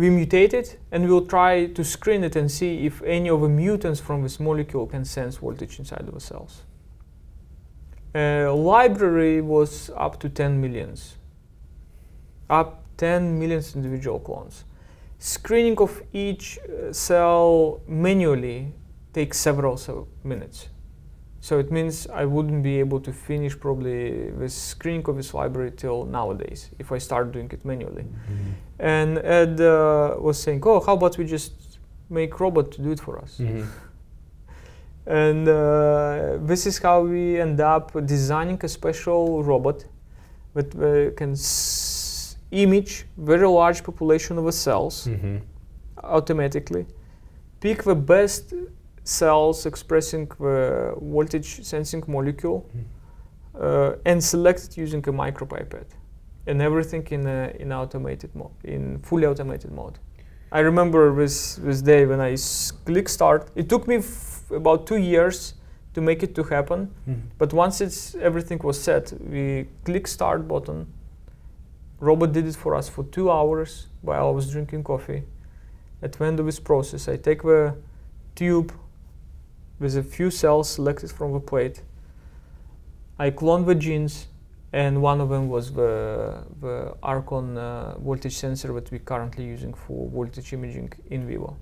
we mutate it and we'll try to screen it and see if any of the mutants from this molecule can sense voltage inside of the cells. Uh, library was up to 10 millions, up 10 millions individual clones. Screening of each uh, cell manually takes several so minutes. So it means I wouldn't be able to finish probably the screening of this library till nowadays if I start doing it manually. Mhm. And Ed uh, was saying, "Oh, how about we just make robot to do it for us?" Mhm. And uh, this is how we end up designing a special robot that uh, can s- image very large population of cells Mhm. automatically, pick the best cells expressing the voltage sensing molecule, uh, and select it using a micropipette, and everything in a, in automated mode, in fully automated mode. I remember this this day when I s- click start. It took me f- about two years to make it to happen, Mhm. but once it's everything was set, we click start button. Robot did it for us for two hours while I was drinking coffee. At the end of this process, I take the tube with a few cells selected from the plate. I cloned the genes, and one of them was the, the Archon uh, voltage sensor that we're currently using for voltage imaging in vivo.